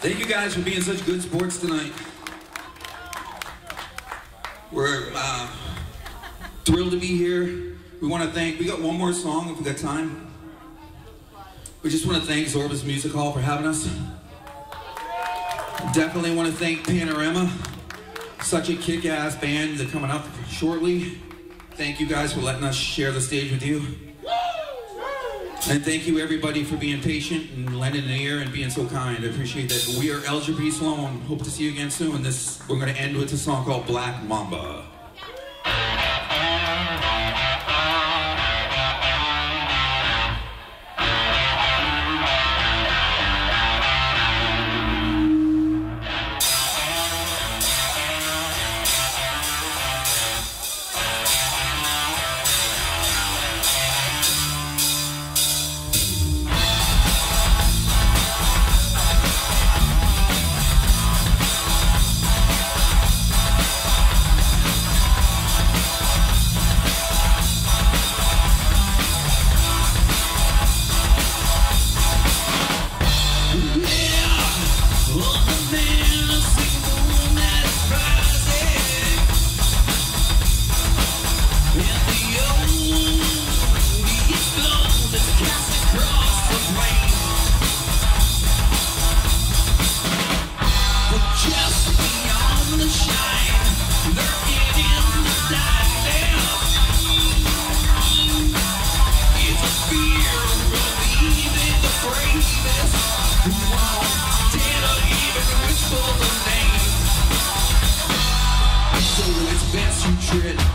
Thank you guys for being such good sports tonight. We're uh, thrilled to be here. We want to thank, we got one more song if we got time. We just want to thank Zorba's Music Hall for having us. Definitely want to thank Panorama, such a kick-ass band. They're coming up shortly. Thank you guys for letting us share the stage with you. And thank you everybody for being patient and lending an ear and being so kind. I appreciate that. We are Eljer P Sloan. Hope to see you again soon. This we're going to end with a song called Black Mamba. shit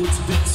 what's best.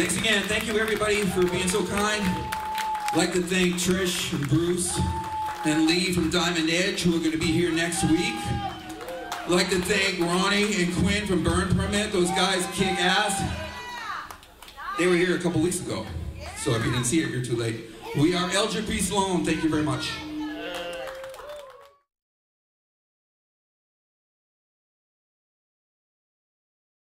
Thanks again. Thank you everybody for being so kind. I'd like to thank Trish and Bruce and Lee from Diamond Edge who are going to be here next week. I'd like to thank Ronnie and Quinn from Burn Permit. Those guys kick ass. They were here a couple weeks ago. So if you didn't see it, you're too late. We are Eljer P Sloan. Thank you very much.